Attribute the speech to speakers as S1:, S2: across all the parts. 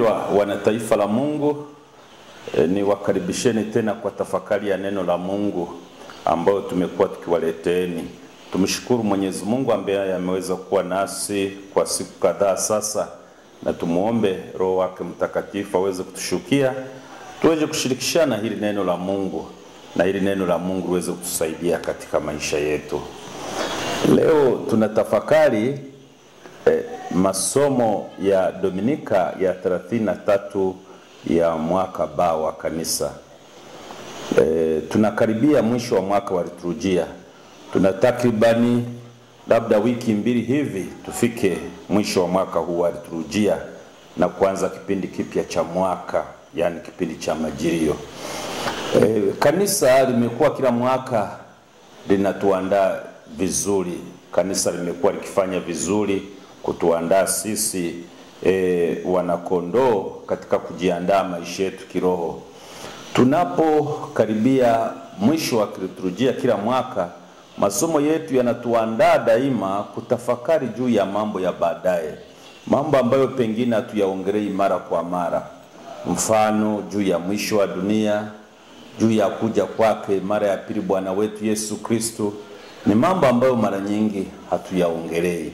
S1: Wapendwa wana taifa la Mungu, e, ni wakaribisheni tena kwa tafakari ya neno la Mungu ambayo tumekuwa tukiwaleteeni. Tumshukuru Mwenyezi Mungu ambaye ameweza kuwa nasi kwa siku kadhaa sasa, na tumuombe Roho wake Mtakatifu aweze kutushukia tuweze kushirikishana hili neno la Mungu na hili neno la Mungu liweze kutusaidia katika maisha yetu. Leo tunatafakari eh, masomo ya Dominika ya 33 ya mwaka ba wa kanisa. E, tunakaribia mwisho wa mwaka wa liturujia. Tuna takribani labda wiki mbili hivi tufike mwisho wa mwaka huu wa liturujia na kuanza kipindi kipya cha mwaka, yani kipindi cha majilio. E, kanisa limekuwa kila mwaka linatuandaa vizuri. Kanisa limekuwa likifanya vizuri kutuandaa sisi e, wanakondoo katika kujiandaa maisha yetu kiroho. Tunapokaribia mwisho wa kiliturujia kila mwaka, masomo yetu yanatuandaa daima kutafakari juu ya mambo ya baadaye, mambo ambayo pengine hatuyaongelei mara kwa mara, mfano juu ya mwisho wa dunia, juu ya kuja kwake mara ya pili Bwana wetu Yesu Kristo. Ni mambo ambayo mara nyingi hatuyaongelei.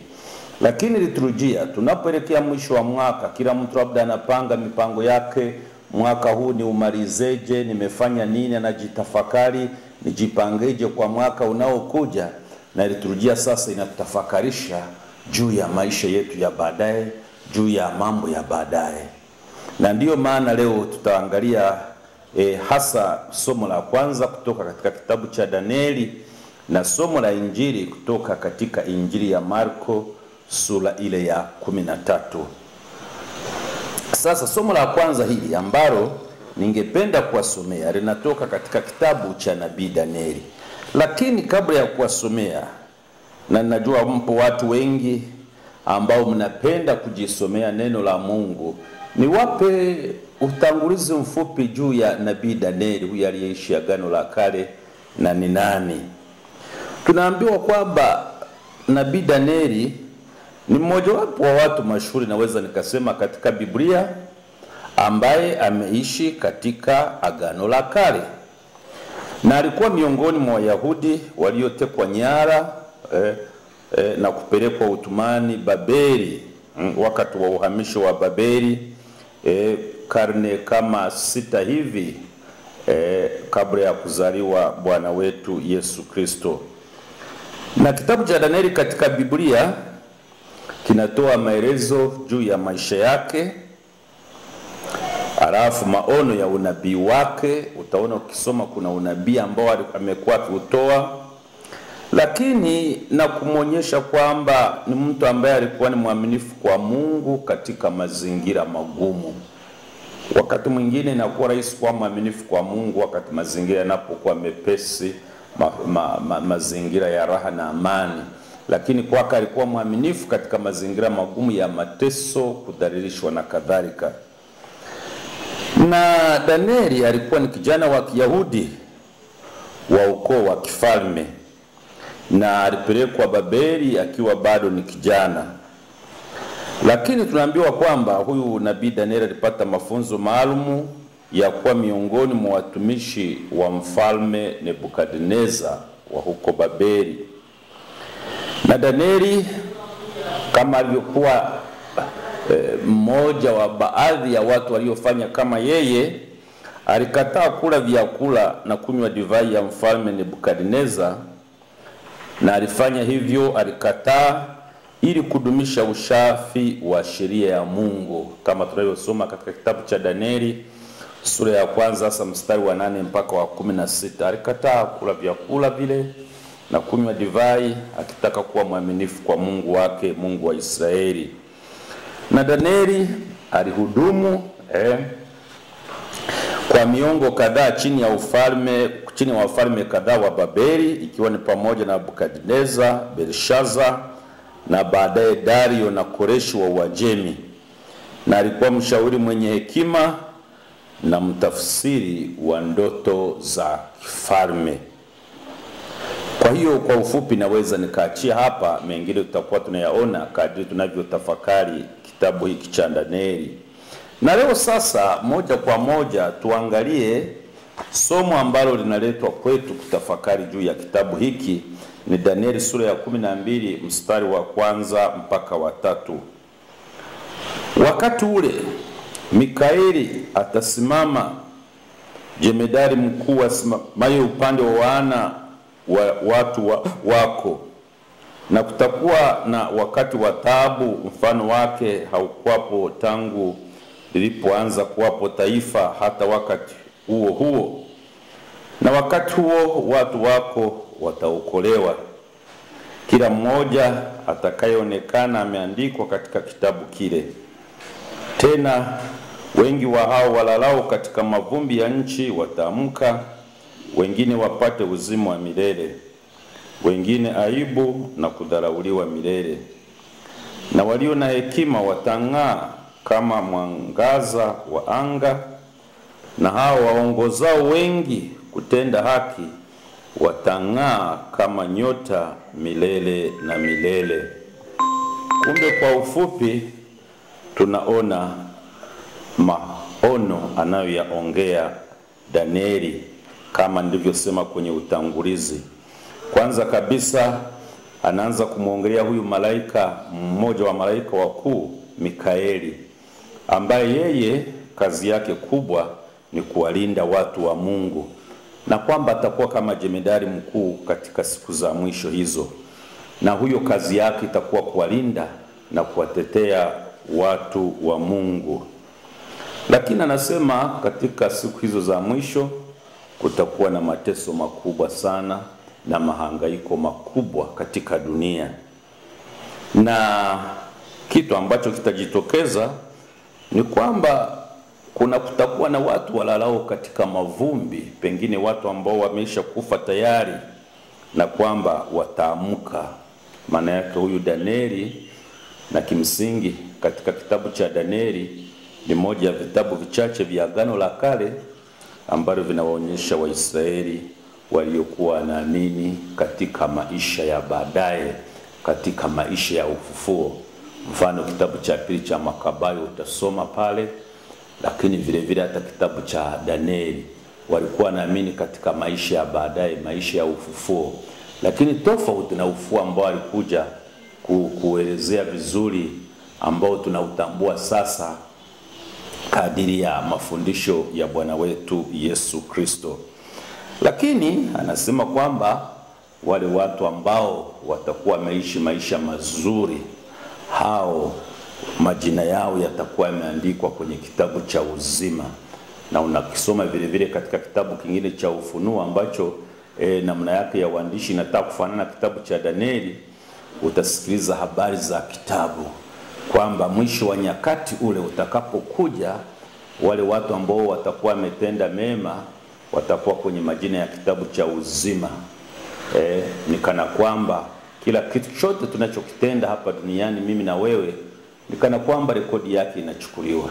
S1: Lakini liturujia, tunapoelekea mwisho wa mwaka, kila mtu labda anapanga mipango yake, mwaka huu ni umalizeje, nimefanya nini, anajitafakari, nijipangeje kwa mwaka unaokuja. Na liturujia sasa inatafakarisha juu ya maisha yetu ya baadaye, juu ya mambo ya baadaye, na ndiyo maana leo tutaangalia e, hasa somo la kwanza kutoka katika kitabu cha Danieli na somo la Injili kutoka katika Injili ya Marko sura ile ya kumi na tatu. Sasa somo la kwanza hili ambalo ningependa kuwasomea linatoka katika kitabu cha nabii Danieli, lakini kabla ya kuwasomea, na ninajua mpo watu wengi ambao mnapenda kujisomea neno la Mungu, niwape utangulizi mfupi juu ya nabii Danieli, huyu aliyeishi Agano la Kale na ni nani. Tunaambiwa kwamba nabii Danieli ni mmojawapo wa watu mashuhuri, naweza nikasema katika Biblia, ambaye ameishi katika Agano la Kale na alikuwa miongoni mwa Wayahudi waliotekwa nyara eh, eh, na kupelekwa utumani Babeli mm, wakati wa uhamisho wa Babeli eh, karne kama sita hivi eh, kabla ya kuzaliwa Bwana wetu Yesu Kristo. Na kitabu cha Danieli katika Biblia kinatoa maelezo juu ya maisha yake, halafu maono ya unabii wake. Utaona ukisoma kuna unabii ambao amekuwa akiutoa, lakini na kumwonyesha kwamba ni mtu ambaye alikuwa ni mwaminifu kwa Mungu katika mazingira magumu. Wakati mwingine inakuwa rahisi kuwa mwaminifu kwa Mungu wakati mazingira yanapokuwa mepesi, ma, ma, ma, mazingira ya raha na amani lakini kwake alikuwa mwaminifu katika mazingira magumu ya mateso, kudhalilishwa na kadhalika. Na Danieli alikuwa ni kijana wa Kiyahudi wa ukoo wa kifalme, na alipelekwa Babeli akiwa bado ni kijana, lakini tunaambiwa kwamba huyu nabii Danieli alipata mafunzo maalumu ya kuwa miongoni mwa watumishi wa mfalme Nebukadneza wa huko Babeli na Danieli kama alivyokuwa mmoja e, wa baadhi ya watu waliofanya kama yeye, alikataa kula vyakula na kunywa divai ya mfalme Nebukadneza, na alifanya hivyo, alikataa ili kudumisha ushafi wa sheria ya Mungu kama tunavyosoma katika kitabu cha Danieli sura ya kwanza hasa mstari wa nane mpaka wa kumi na sita. Alikataa kula vyakula vile na kunywa divai akitaka kuwa mwaminifu kwa Mungu wake, Mungu wa Israeli. Na Danieli alihudumu eh, kwa miongo kadhaa chini ya ufalme chini ya wafalme kadhaa wa Babeli, ikiwa ni pamoja na Nebukadneza, Belshaza na baadaye Dario na Koreshi wa Uajemi, na alikuwa mshauri mwenye hekima na mtafsiri wa ndoto za kifalme. Kwa hiyo kwa ufupi naweza nikaachia hapa, mengine tutakuwa tunayaona kadri tunavyotafakari kitabu hiki cha Danieli. Na leo sasa, moja kwa moja tuangalie somo ambalo linaletwa kwetu kutafakari juu ya kitabu hiki ni Danieli sura ya kumi na mbili mstari wa kwanza mpaka wa tatu. Wakati ule Mikaeli atasimama, jemedari mkuu asimamaye upande wa wana wa watu wa, wako, na kutakuwa na wakati wa taabu, mfano wake haukwapo tangu lilipoanza kuwapo taifa hata wakati huo huo, na wakati huo watu wako wataokolewa, kila mmoja atakayeonekana ameandikwa katika kitabu kile. Tena wengi wa hao walalao katika mavumbi ya nchi wataamka, wengine wapate uzima wa milele, wengine aibu na kudharauliwa milele, na walio na hekima watang'aa kama mwangaza wa anga, na hao waongozao wengi kutenda haki watang'aa kama nyota milele na milele. Kumbe kwa ufupi, tunaona maono anayoyaongea Danieli kama nilivyosema kwenye utangulizi. Kwanza kabisa anaanza kumwongelea huyu malaika mmoja wa malaika wakuu Mikaeli, ambaye yeye kazi yake kubwa ni kuwalinda watu wa Mungu na kwamba atakuwa kama jemedari mkuu katika siku za mwisho hizo, na huyo kazi yake itakuwa kuwalinda na kuwatetea watu wa Mungu. Lakini anasema katika siku hizo za mwisho kutakuwa na mateso makubwa sana na mahangaiko makubwa katika dunia, na kitu ambacho kitajitokeza ni kwamba kuna kutakuwa na watu walalao katika mavumbi, pengine watu ambao wameisha kufa tayari, na kwamba wataamka. Maana yake huyu Danieli, na kimsingi katika kitabu cha Danieli ni moja ya vitabu vichache vya Agano la Kale ambavyo vinawaonyesha Waisraeli waliokuwa wanaamini katika maisha ya baadaye, katika maisha ya ufufuo. Mfano kitabu cha pili cha Makabayo utasoma pale lakini vile vile hata kitabu cha Danieli walikuwa wanaamini katika maisha ya baadaye, maisha ya ufufuo, lakini tofauti na ufufuo ambao alikuja ku, kuelezea vizuri ambao tunautambua sasa kadiri ya mafundisho ya Bwana wetu Yesu Kristo. Lakini anasema kwamba wale watu ambao watakuwa wameishi maisha mazuri hao majina yao yatakuwa yameandikwa kwenye kitabu cha uzima, na unakisoma vile vile katika kitabu kingine cha Ufunuo ambacho e, namna yake ya uandishi inataka kufanana na kitabu cha Danieli. Utasikiliza habari za kitabu kwamba mwisho wa nyakati ule utakapokuja, wale watu ambao watakuwa wametenda mema watakuwa kwenye majina ya kitabu cha uzima. E, ni kana kwamba kila kitu chote tunachokitenda hapa duniani, mimi na wewe ni kana kwamba rekodi yake inachukuliwa,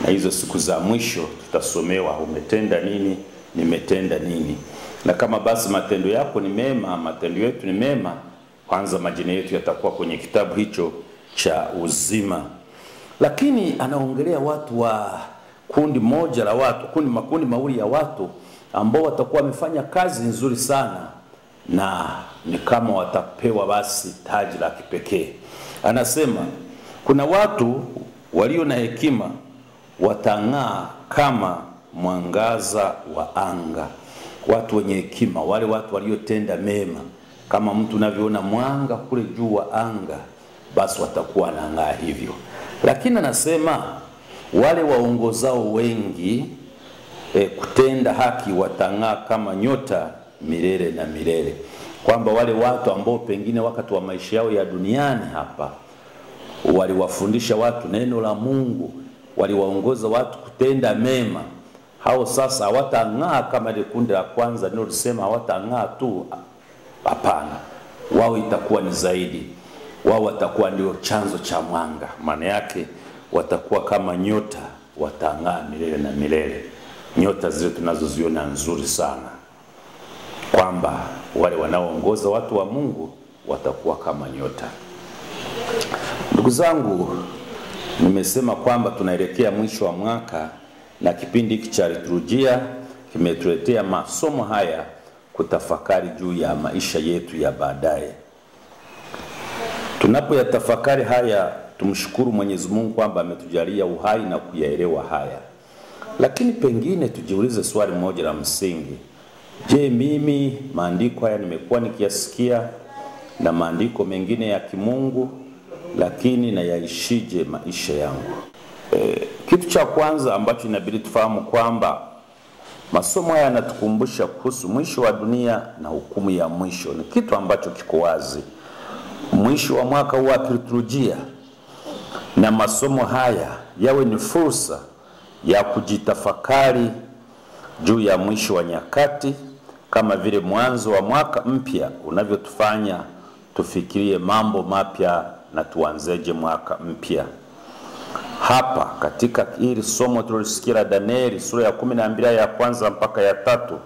S1: na hizo siku za mwisho tutasomewa, umetenda nini, nimetenda nini. Na kama basi matendo yako ni mema, matendo yetu ni mema, kwanza majina yetu yatakuwa kwenye kitabu hicho cha uzima. Lakini anaongelea watu wa kundi moja la watu, kundi makundi mawili ya watu ambao watakuwa wamefanya kazi nzuri sana, na ni kama watapewa basi taji la kipekee. Anasema kuna watu walio na hekima watang'aa kama mwangaza wa anga. Watu wenye hekima, wale watu waliotenda mema, kama mtu unavyoona mwanga kule juu wa anga, basi watakuwa wanang'aa hivyo. Lakini anasema wale waongozao wengi e, kutenda haki watang'aa kama nyota milele na milele, kwamba wale watu ambao pengine wakati wa maisha yao ya duniani hapa waliwafundisha watu neno la Mungu, waliwaongoza watu kutenda mema, hao sasa hawatang'aa kama ile kundi la kwanza ndio lisema hawatang'aa tu. Hapana, wao itakuwa ni zaidi, wao watakuwa ndio chanzo cha mwanga. Maana yake watakuwa kama nyota, watang'aa milele na milele, nyota zile tunazoziona nzuri sana, kwamba wale wanaoongoza watu wa Mungu watakuwa kama nyota. Ndugu zangu, Nimesema kwamba tunaelekea mwisho wa mwaka na kipindi hiki cha liturujia kimetuletea masomo haya kutafakari juu ya maisha yetu ya baadaye. Tunapoyatafakari haya, tumshukuru Mwenyezi Mungu kwamba ametujalia uhai na kuyaelewa haya, lakini pengine tujiulize swali moja la msingi: je, mimi maandiko haya nimekuwa nikiyasikia na maandiko mengine ya kimungu, lakini nayaishije maisha yangu? E, kitu cha kwanza ambacho inabidi tufahamu kwamba masomo haya yanatukumbusha kuhusu mwisho wa dunia na hukumu ya mwisho. Ni kitu ambacho kiko wazi. Mwisho wa mwaka wa liturujia na masomo haya yawe ni fursa ya kujitafakari juu ya mwisho wa nyakati, kama vile mwanzo wa mwaka mpya unavyotufanya tufikirie mambo mapya na tuanzeje mwaka mpya. Hapa katika hili somo tulilosikia la Danieli sura ya kumi na mbili ya kwanza mpaka ya tatu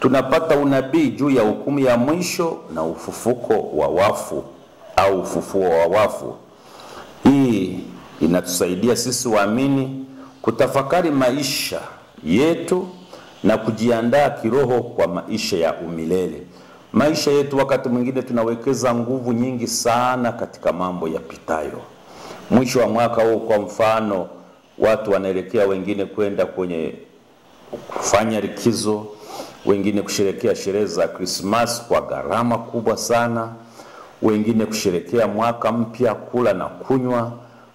S1: tunapata unabii juu ya hukumu ya mwisho na ufufuko wa wafu au ufufuo wa wafu. Hii inatusaidia sisi waamini kutafakari maisha yetu na kujiandaa kiroho kwa maisha ya umilele. Maisha yetu wakati mwingine tunawekeza nguvu nyingi sana katika mambo yapitayo. Mwisho wa mwaka huu, kwa mfano, watu wanaelekea wengine kwenda kwenye kufanya likizo, wengine kusherekea sherehe za Krismasi kwa gharama kubwa sana, wengine kusherekea mwaka mpya, kula na kunywa,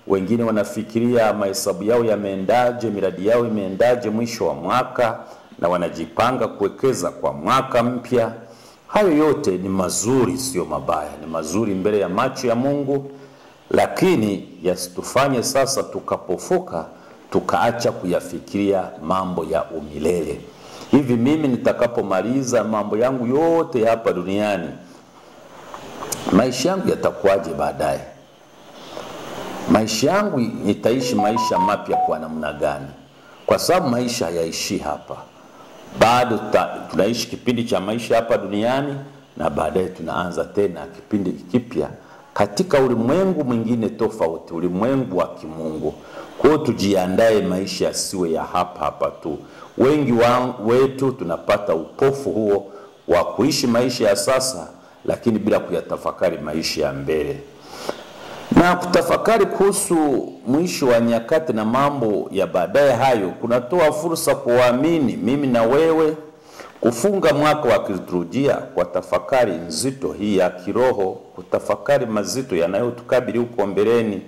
S1: wengine wanafikiria mahesabu yao yameendaje, miradi yao imeendaje mwisho wa mwaka, na wanajipanga kuwekeza kwa mwaka mpya. Hayo yote ni mazuri, sio mabaya, ni mazuri mbele ya macho ya Mungu, lakini yasitufanye sasa tukapofuka tukaacha kuyafikiria mambo ya umilele. Hivi mimi nitakapomaliza mambo yangu yote hapa duniani, maisha yangu yatakuwaje baadaye? Maisha yangu nitaishi maisha mapya kwa namna gani? Kwa sababu maisha hayaishi hapa, bado tunaishi kipindi cha maisha hapa duniani na baadaye tunaanza tena kipindi kipya katika ulimwengu mwingine tofauti, ulimwengu wa kimungu. Kwa hiyo tujiandae, maisha yasiwe ya hapa hapa tu. Wengi wa, wetu tunapata upofu huo wa kuishi maisha ya sasa, lakini bila kuyatafakari maisha ya mbele. Na kutafakari kuhusu mwisho wa nyakati na mambo ya baadaye, hayo kunatoa fursa kwa mimi na wewe kufunga mwaka wa kiliturujia kwa tafakari nzito hii ya kiroho, kutafakari mazito yanayotukabili huko mbeleni,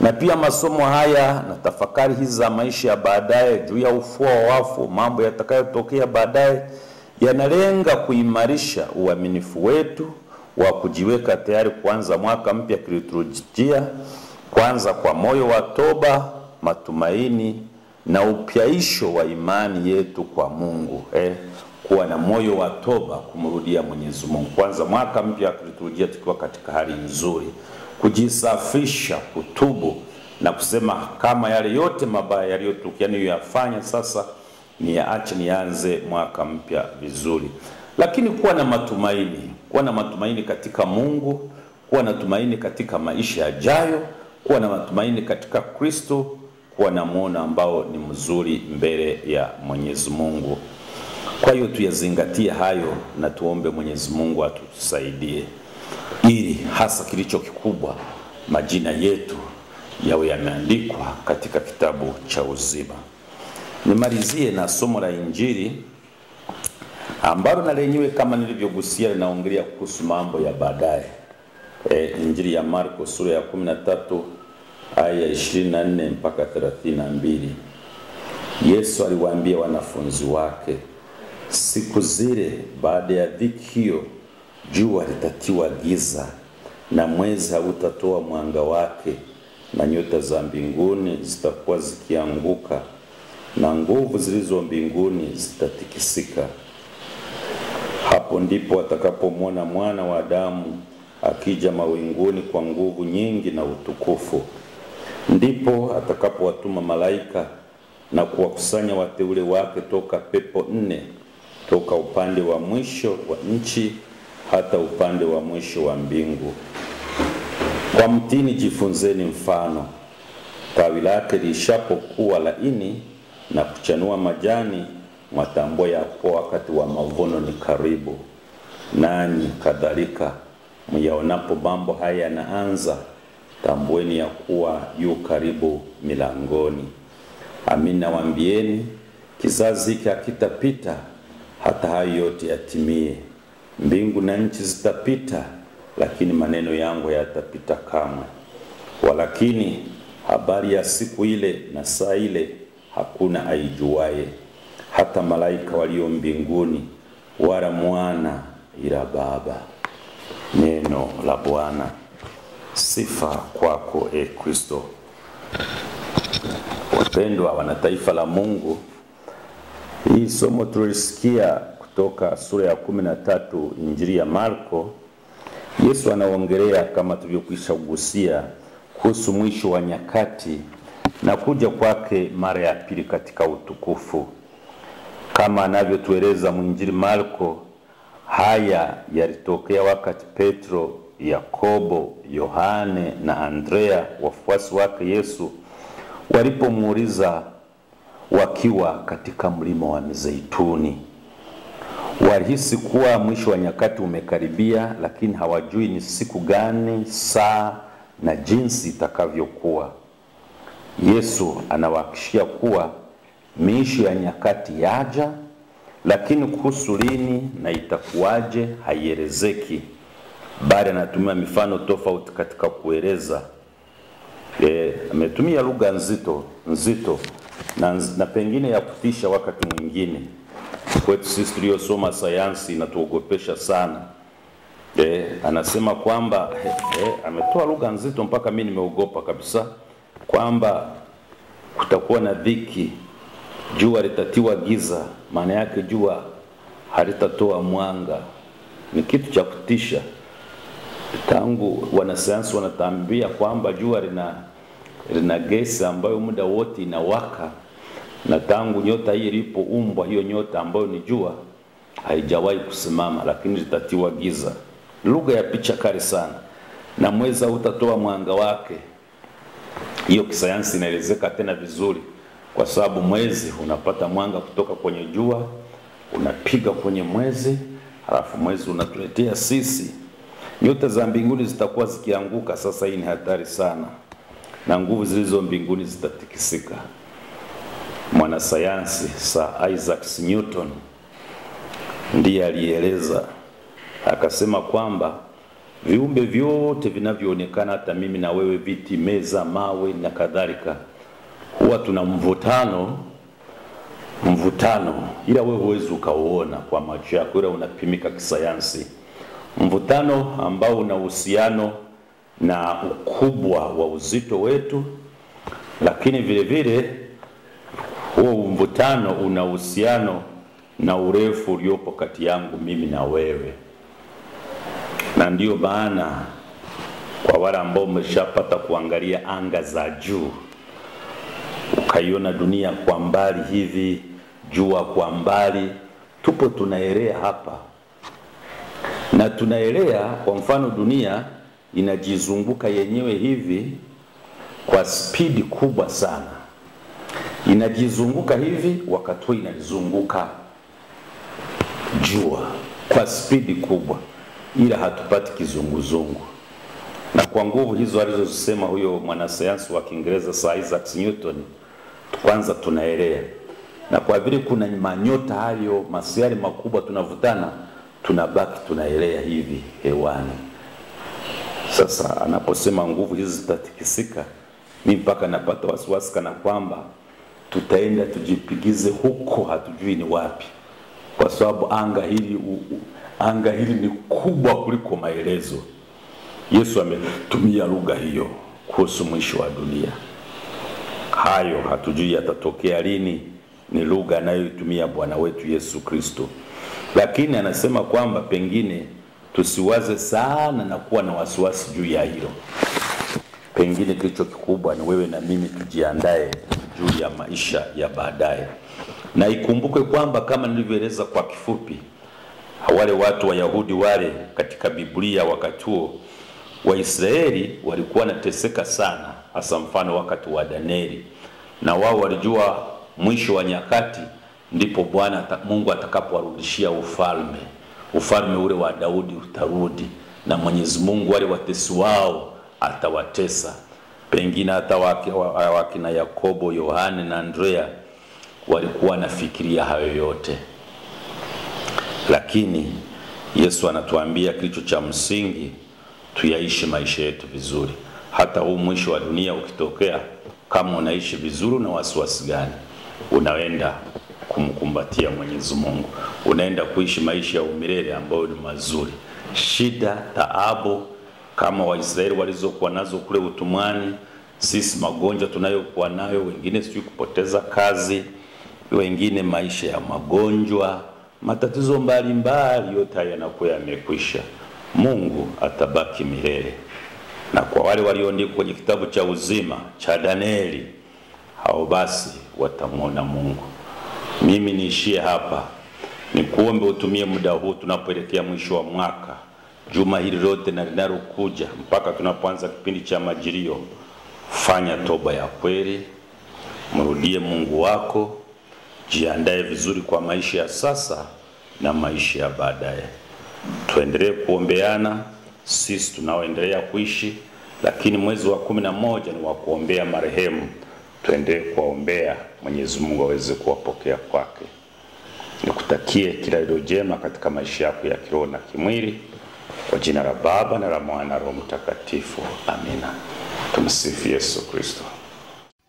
S1: na pia masomo haya na tafakari hizi za maisha ya baadaye juu ya ufufuo wa wafu, mambo yatakayotokea baadaye, yanalenga kuimarisha uaminifu wetu wa kujiweka tayari kuanza mwaka mpya kiliturujia, kwanza kwa moyo wa toba, matumaini na upyaisho wa imani yetu kwa Mungu eh, kuwa na moyo wa toba kumrudia Mwenyezi Mungu, kwanza mwaka mpya kiliturujia tukiwa katika hali nzuri, kujisafisha, kutubu na kusema kama yale yote mabaya yaliyotukia niliyoyafanya sasa niyaache, nianze mwaka mpya vizuri, lakini kuwa na matumaini, kuwa na matumaini katika Mungu, kuwa na tumaini katika maisha yajayo, kuwa na matumaini katika Kristo kuwa na muono ambao ni mzuri mbele ya Mwenyezi Mungu. Kwa hiyo tuyazingatie hayo na tuombe Mwenyezi Mungu atusaidie, ili hasa kilicho kikubwa, majina yetu yawe yameandikwa katika kitabu cha uzima. Nimalizie na somo la Injili ambalo na lenyewe kama nilivyogusia linaongelea kuhusu mambo ya baadaye. E, Injili ya Marko sura ya 13 aya 24 mpaka 32. Yesu aliwaambia wanafunzi wake, siku zile baada ya dhiki hiyo, jua litatiwa giza na mwezi hautatoa mwanga wake, na nyota za mbinguni zitakuwa zikianguka, na nguvu zilizo mbinguni zitatikisika. Hapo ndipo atakapomwona mwana wa Adamu akija mawinguni kwa nguvu nyingi na utukufu. Ndipo atakapowatuma malaika na kuwakusanya wateule wake toka pepo nne, toka upande wa mwisho wa nchi hata upande wa mwisho wa mbingu. Kwa mtini jifunzeni mfano, tawi lake lishapokuwa laini na kuchanua majani, mwatambua ya kuwa wakati wa mavuno ni karibu. Nanyi kadhalika myaonapo mambo haya yanaanza, tambueni ya kuwa yu karibu milangoni. Amin nawaambieni, kizazi hiki hakitapita hata hayo yote yatimie. Mbingu na nchi zitapita, lakini maneno yangu hayatapita kamwe. Walakini habari ya siku ile na saa ile hakuna aijuaye, hata malaika walio mbinguni, wala mwana, ila Baba. Neno la Bwana. Sifa kwako e Kristo. Wapendwa wana taifa la Mungu, hii somo tulisikia kutoka sura ya kumi na tatu Injili ya Marko. Yesu anaongelea kama tulivyokwisha kugusia kuhusu mwisho wa nyakati na kuja kwake mara ya pili katika utukufu, kama anavyotueleza mwinjili Marko. Haya yalitokea wakati Petro, Yakobo, Yohane na Andrea wafuasi wake Yesu walipomuuliza wakiwa katika mlima wa Mizeituni. Walihisi kuwa mwisho wa nyakati umekaribia, lakini hawajui ni siku gani, saa na jinsi itakavyokuwa. Yesu anawahakikishia kuwa miisho ya nyakati yaja, lakini kuhusu lini na itakuwaje haielezeki, bali anatumia mifano tofauti katika kueleza. E, ametumia lugha nzito nzito na, na pengine ya kutisha wakati mwingine. Kwetu sisi tuliosoma sayansi inatuogopesha sana. E, anasema kwamba e, ametoa lugha nzito mpaka mi nimeogopa kabisa kwamba kutakuwa na dhiki, jua litatiwa giza. Maana yake jua halitatoa mwanga. Ni kitu cha kutisha. Tangu wanasayansi wanatambia kwamba jua lina lina gesi ambayo muda wote inawaka, na tangu nyota hii ilipoumbwa, hiyo nyota ambayo ni jua haijawahi kusimama, lakini litatiwa giza. Lugha ya picha kali sana, na mwezi hautatoa mwanga wake. Hiyo kisayansi inaelezeka tena vizuri, kwa sababu mwezi unapata mwanga kutoka kwenye jua, unapiga kwenye mwezi, halafu mwezi unatuletea sisi. Nyota za mbinguni zitakuwa zikianguka. Sasa hii ni hatari sana, na nguvu zilizo mbinguni zitatikisika. Mwanasayansi Sir Isaac Newton ndiye alieleza akasema kwamba viumbe vyote vinavyoonekana, hata mimi na wewe, viti, meza, mawe na kadhalika, huwa tuna mvutano mvutano, ila wewe huwezi ukauona kwa macho yako, ila unapimika kisayansi, mvutano ambao una uhusiano na ukubwa wa uzito wetu, lakini vile vile huo mvutano una uhusiano na urefu uliopo kati yangu mimi na wewe na ndiyo maana kwa wale ambao umeshapata kuangalia anga za juu, ukaiona dunia kwa mbali hivi, jua kwa mbali, tupo tunaelea hapa na tunaelea. Kwa mfano, dunia inajizunguka yenyewe hivi kwa spidi kubwa sana, inajizunguka hivi, wakati huo inalizunguka jua kwa spidi kubwa ila hatupati kizunguzungu. Na kwa nguvu hizo alizozisema huyo mwanasayansi wa Kiingereza Sir Isaac Newton, kwanza tunaelea, na kwa vile kuna manyota hayo masiari makubwa tunavutana, tunabaki tunaelea hivi hewani. Sasa anaposema nguvu hizi zitatikisika, mi mpaka napata wasiwasi kana kwamba tutaenda tujipigize huko, hatujui ni wapi, kwa sababu anga hili u, u, anga hili ni kubwa kuliko maelezo. Yesu ametumia lugha hiyo kuhusu mwisho wa dunia. Hayo hatujui yatatokea lini, ni lugha anayoitumia Bwana wetu Yesu Kristo, lakini anasema kwamba pengine tusiwaze sana na kuwa na wasiwasi juu ya hilo. Pengine kilicho kikubwa ni wewe na mimi tujiandae juu ya maisha ya baadaye, na ikumbuke kwamba kama nilivyoeleza kwa kifupi wale watu Wayahudi wale katika Biblia wakati huo Waisraeli walikuwa wanateseka sana, hasa mfano wakati wa Danieli, na wao walijua mwisho wa nyakati ndipo Bwana Mungu atakapowarudishia ufalme, ufalme ule wa Daudi utarudi, na Mwenyezi Mungu wale watesi wao atawatesa. Pengine hata wakina Yakobo, Yohane na Andrea walikuwa wanafikiria hayo yote, lakini Yesu anatuambia kilicho cha msingi tuyaishi maisha yetu vizuri. Hata huu mwisho wa dunia ukitokea, kama unaishi vizuri, una wasiwasi gani? Unaenda kumkumbatia Mwenyezi Mungu, unaenda kuishi maisha ya umilele ambayo ni mazuri. Shida, taabu kama Waisraeli walizokuwa nazo kule utumwani, sisi magonjwa tunayokuwa nayo, wengine sijui kupoteza kazi, wengine maisha ya magonjwa, matatizo mbalimbali, yote yanakuwa yamekwisha. Mungu atabaki milele, na kwa wale walioandikwa kwenye kitabu cha uzima cha Danieli, hao basi watamwona Mungu. Mimi niishie hapa, nikuombe utumie muda huu tunapoelekea mwisho wa mwaka, juma hili lote na linalokuja mpaka tunapoanza kipindi cha Majilio. Fanya toba ya kweli, mrudie Mungu wako, jiandae vizuri kwa maisha ya sasa na maisha ya baadaye. Tuendelee kuombeana sisi tunaoendelea kuishi, lakini mwezi wa kumi na moja ni wa kuombea marehemu. Tuendelee kuwaombea, Mwenyezi Mungu aweze kuwapokea kwake. Nikutakie kila lilo jema katika maisha yako ya kiroho na kimwili, kwa jina la Baba na la Mwana na Roho Mtakatifu, amina. Tumsifu Yesu Kristo.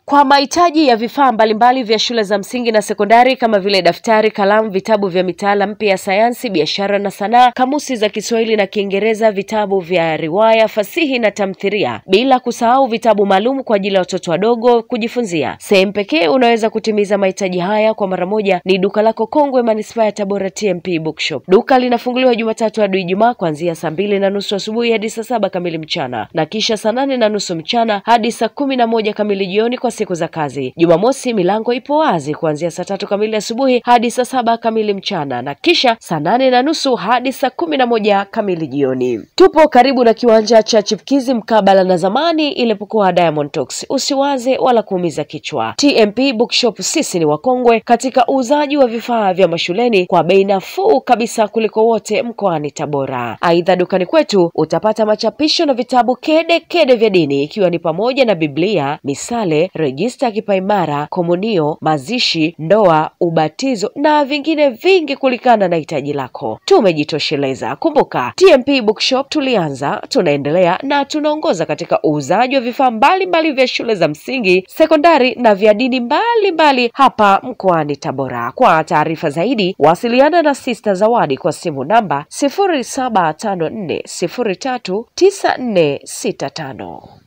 S2: Kwa mahitaji ya vifaa mbalimbali vya shule za msingi na sekondari kama vile daftari, kalamu, vitabu vya mitaala mpya ya sayansi, biashara na sanaa, kamusi za Kiswahili na Kiingereza, vitabu vya riwaya, fasihi na tamthilia, bila kusahau vitabu maalum kwa ajili ya watoto wadogo kujifunzia. Sehemu pekee unaweza kutimiza mahitaji haya kwa mara moja ni duka lako kongwe manispaa ya Tabora TMP Bookshop. Duka linafunguliwa Jumatatu hadi Ijumaa kuanzia saa mbili na nusu asubuhi hadi saa saba kamili mchana na kisha saa nane na nusu mchana hadi saa kumi na moja kamili jioni kwa siku za kazi. Jumamosi milango ipo wazi kuanzia saa tatu kamili asubuhi hadi saa saba kamili mchana na kisha saa nane na nusu hadi saa kumi na moja kamili jioni. Tupo karibu na kiwanja cha Chipkizi mkabala na zamani ilipokuwa Diamond Talks. Usiwaze wala kuumiza kichwa. TMP Bookshop, sisi ni wakongwe katika uuzaji wa vifaa vya mashuleni kwa bei nafuu kabisa kuliko wote mkoani Tabora. Aidha, dukani kwetu utapata machapisho na vitabu kede kede vya dini ikiwa ni pamoja na Biblia, misale, rejista ya kipaimara, komunio, mazishi, ndoa, ubatizo na vingine vingi kulikana na hitaji lako. Tumejitosheleza. Kumbuka TMP Bookshop tulianza, tunaendelea na tunaongoza katika uuzaji wa vifaa mbalimbali vya shule za msingi, sekondari na vya dini mbalimbali hapa mkoani Tabora. Kwa taarifa zaidi, wasiliana na Sista Zawadi kwa simu namba 0754039465.